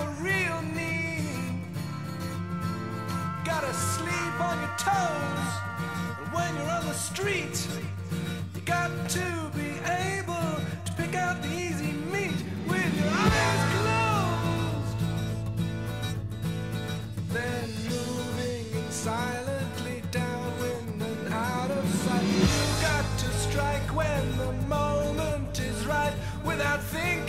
the real me. Gotta sleep on your toes. And when you're on the street, you got to be able to pick out the easy meat with your eyes closed. Then moving in silently downwind and out of sight. You got to strike when the moment is right without thinking.